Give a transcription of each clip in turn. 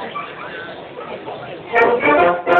Thank you.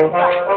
Thank